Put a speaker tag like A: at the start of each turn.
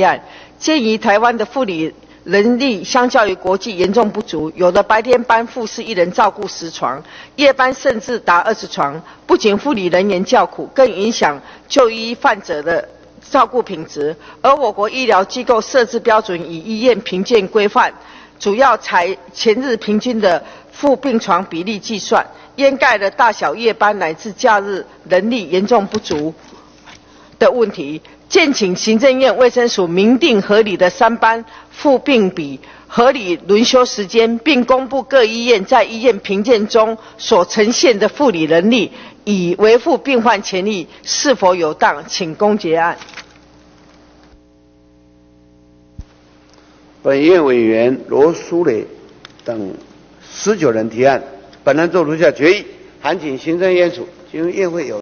A: 案，鉴于台湾的护理人力相较于国际严重不足，有的白天班护士一人照顾十床，夜班甚至达二十床，不仅护理人员叫苦，更影响就医患者的照顾品质。而我国医疗机构设置标准以医院评鉴规范，主要采前日平均的副病床比例计算，掩盖了大小夜班乃至假日能力严重不足的问题。建请行政院卫生署明定合理的三班复病比、合理轮休时间，并公布各医院在医院评鉴中所呈现的护理能力，以维护病患权益是否有当，请公结案。
B: 本院委员罗淑蕾等十九人提案，本人作如下决议：函请行政院署经院会有。